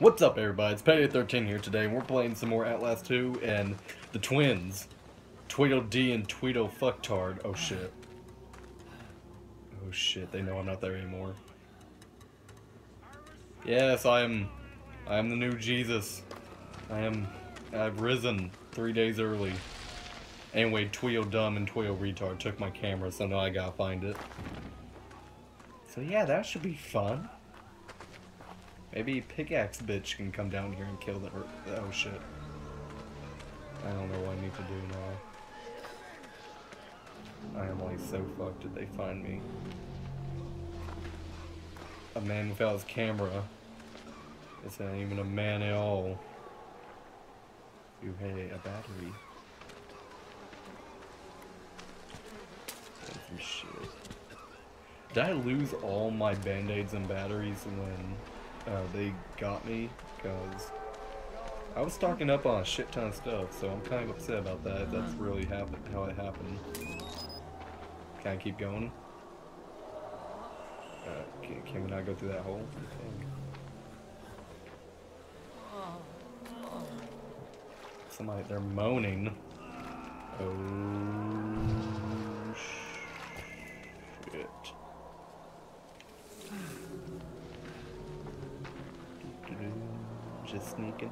What's up everybody, it's Petty13 here today, and we're playing some more Outlast 2 and the twins. Tweedledee and Tweedle Fucktard. Oh shit. Oh shit, they know I'm not there anymore. Yes, I am, I am the new Jesus. I am, I've risen three days early. Anyway, Tweedle Dumb and Tweedle Retard took my camera, so now I gotta find it. So yeah, that should be fun. Maybe Pickaxe Bitch can come down here and kill the. Oh shit. I don't know what I need to do now. I am like so fucked did they find me. A man without his camera. It's not even a man at all. You hey, a battery. Did I lose all my band-aids and batteries when uh, they got me because I was stocking up on a shit ton of stuff, so I'm kind of upset about that. That's really how it happened. Can I keep going? Uh, can, can we not go through that hole? Somebody, they're moaning. Oh,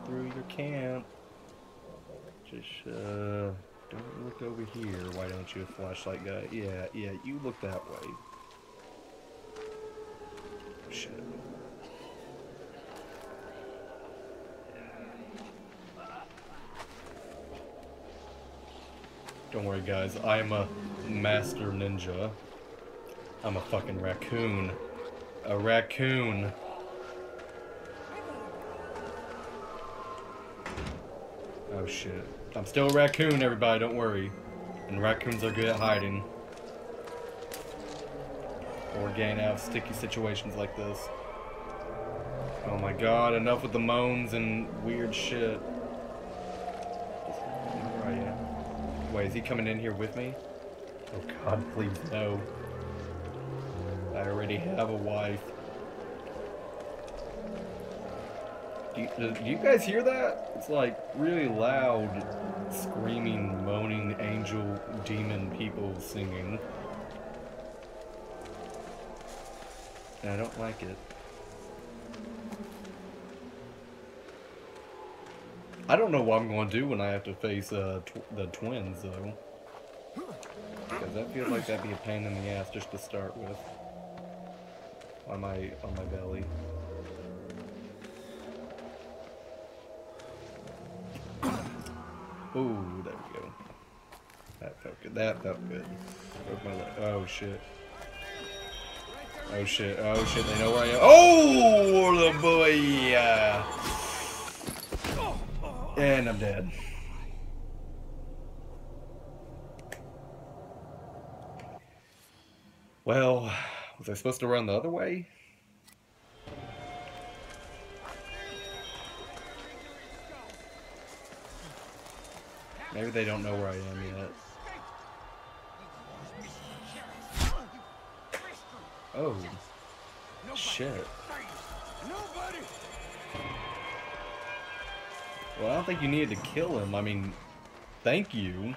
Through your camp. Just, uh, don't look over here. Why don't you, flashlight guy? Yeah, yeah, you look that way. Shit. Don't worry, guys. I'm a master ninja. I'm a fucking raccoon. A raccoon. Oh shit. I'm still a raccoon, everybody, don't worry. And raccoons are good at hiding. Or getting out of sticky situations like this. Oh my god, enough with the moans and weird shit. Wait, is he coming in here with me? Oh god, please no. I already have a wife. Do you, do you, guys hear that? It's like really loud, screaming, moaning, angel, demon people singing. And I don't like it. I don't know what I'm going to do when I have to face uh, tw the twins, though. Because that feels like that'd be a pain in the ass just to start with. On my, on my belly. Ooh, there we go. That felt good. That felt good. Broke my leg. Oh shit. Oh shit. Oh shit. They know where I am. Oh, the boy. And I'm dead. Well, was I supposed to run the other way? Maybe they don't know where I am yet. Oh. Shit. Well, I don't think you needed to kill him. I mean, thank you.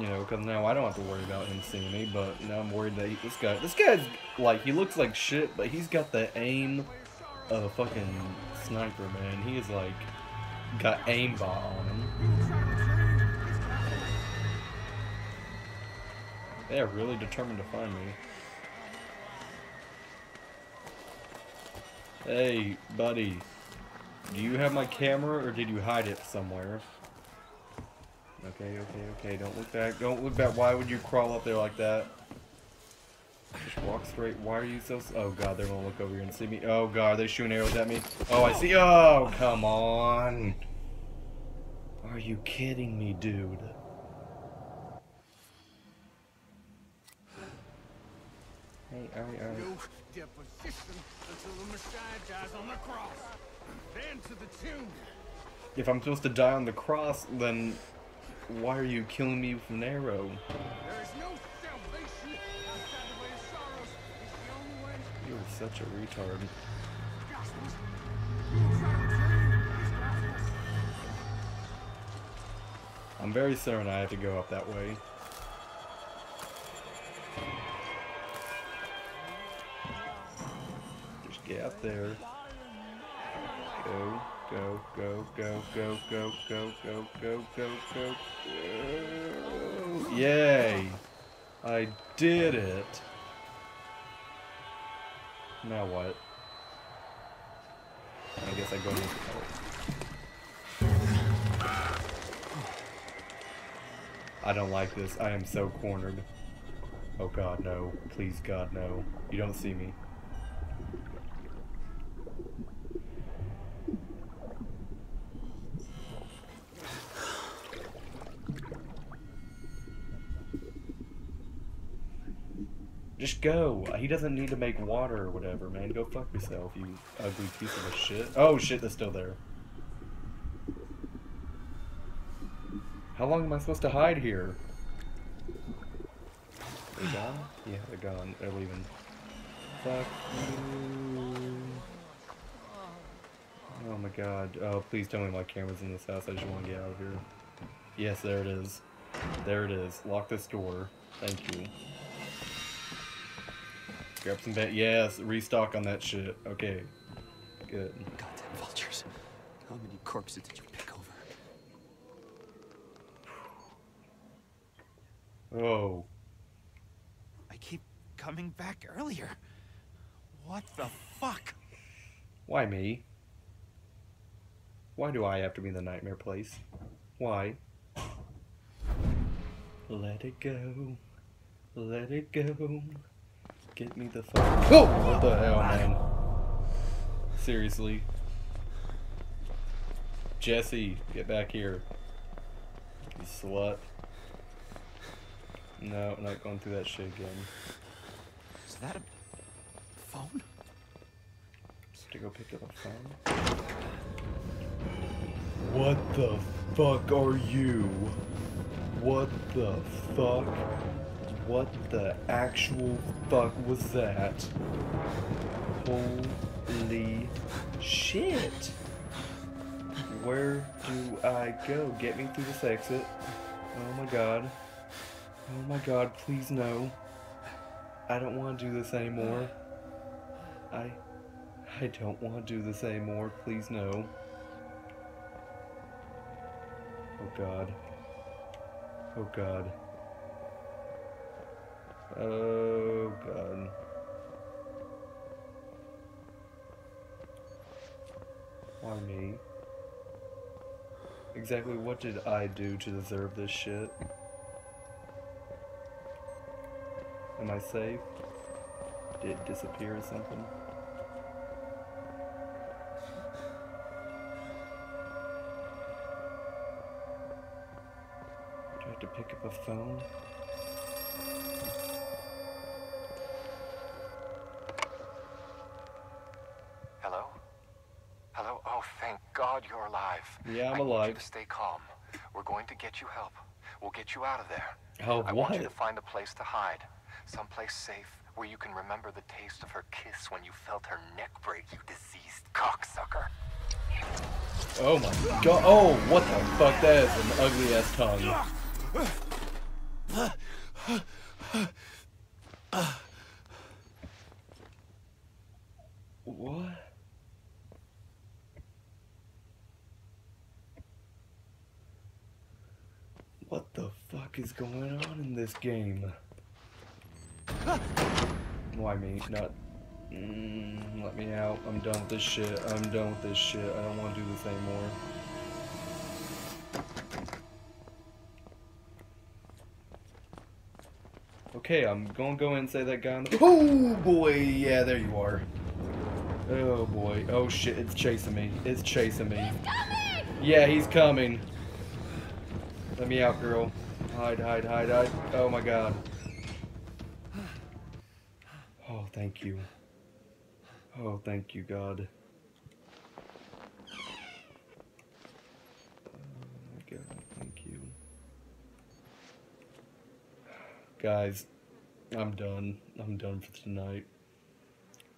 You know, because now I don't have to worry about him seeing me, but now I'm worried that he, this guy, this guy's, like, he looks like shit, but he's got the aim of a fucking sniper, man. He is, like, got aimbot on him. They are really determined to find me. Hey, buddy. Do you have my camera or did you hide it somewhere? Okay, okay, okay. Don't look back. Don't look back. Why would you crawl up there like that? Just walk straight. Why are you so... Oh, God, they're going to look over here and see me. Oh, God, they're shooting arrows at me. Oh, I see. Oh, come on. Are you kidding me, dude? Hey, aye, aye. No deposition until the Messiah dies on the cross. Then to the tomb. If I'm supposed to die on the cross, then why are you killing me with an arrow? There is no salvation outside the way of sorrows. It's the only way. You're such a retard. I'm very certain I have to go up that way. Get up there. Go, go, go, go, go, go, go, go, go, go, go, go. Yay! I did it! Now what? I guess I go into I don't like this. I am so cornered. Oh god, no. Please, God, no. You don't see me. Just go. He doesn't need to make water or whatever, man. Go fuck yourself, you ugly piece of shit. Oh shit, that's still there. How long am I supposed to hide here? They gone? Yeah, they're gone. They're leaving. Fuck you. Oh my god. Oh, please tell me my camera's in this house. I just want to get out of here. Yes, there it is. There it is. Lock this door. Thank you. Grab some bait. Yes, restock on that shit. Okay. Good. Goddamn vultures. How many corpses did you pick over? Oh. I keep coming back earlier. What the fuck? Why me? Why do I have to be in the nightmare place? Why? Let it go. Let it go. Get me the fuck. Oh! What the hell, man? Seriously. Jesse, get back here. You slut. No, not going through that shit again. Is that a phone? Have to go pick up a phone. What the fuck are you? What the fuck? What the actual fuck was that? Holy shit! Where do I go? Get me through this exit. Oh my god. Oh my god, please no. I don't want to do this anymore. I I don't want to do this anymore. Please no. Oh god. Oh god. Oh god. Why me? Exactly what did I do to deserve this shit? Am I safe? Did it disappear or something? Do I have to pick up a phone? Hello? Hello? Oh, thank God you're alive. Need you to stay calm. We're going to get you help. We'll get you out of there. Oh, I want you to find a place to hide. Someplace safe where you can remember the taste of her kiss when you felt her neck break, you diseased cocksucker. Oh my god. Oh, what the fuck? That is an ugly ass tongue. What? What the fuck is going on in this game? Why me? Not. Mm, let me out. I'm done with this shit. I'm done with this shit. I don't want to do this anymore. Okay, I'm gonna go in and say that guy on the. Oh boy, yeah, there you are. Oh boy. Oh shit, it's chasing me. It's chasing me. He's Yeah, he's coming. Let me out, girl. Hide, hide, hide, hide. Oh my god. Oh, thank you. Oh, thank you, God. Oh my god, thank you. Guys, I'm done. I'm done for tonight.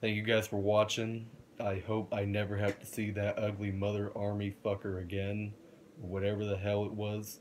Thank you guys for watching. I hope I never have to see that ugly mother army fucker again. Or whatever the hell it was.